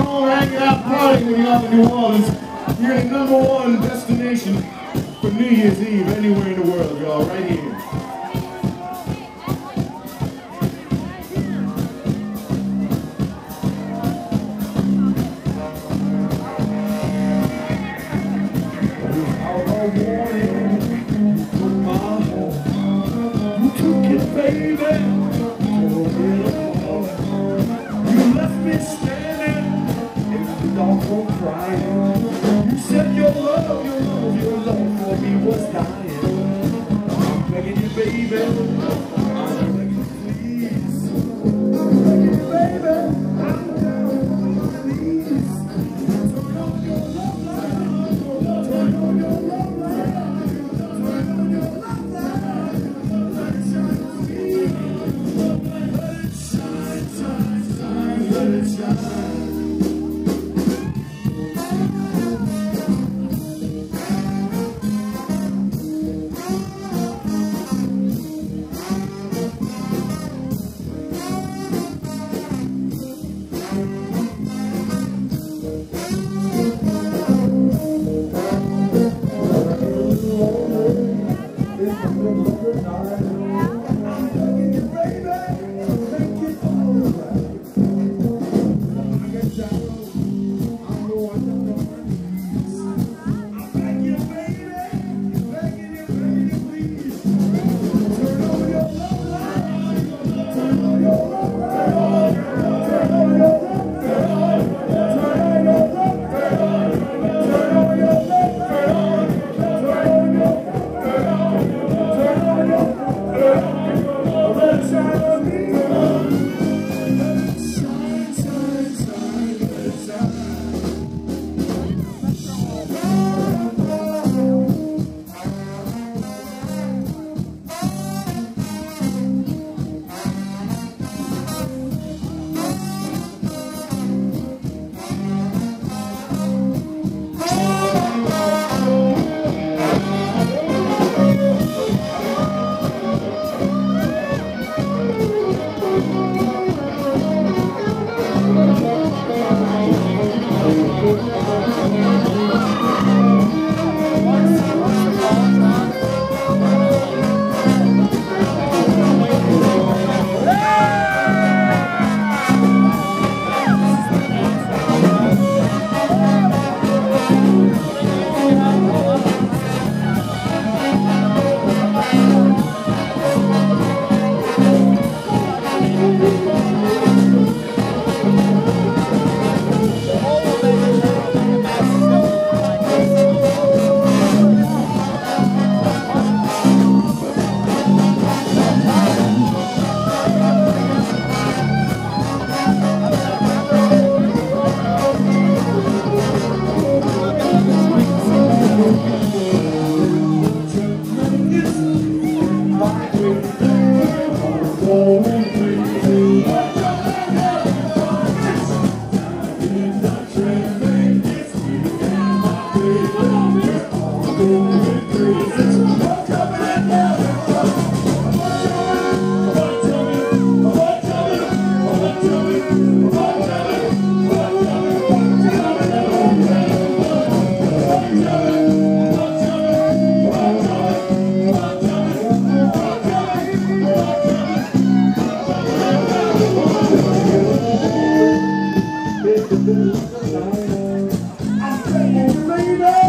home hanging out partying when you're out in New Orleans. You're the number one destination for New Year's Eve anywhere in the world, y'all, right here. All right. Lady.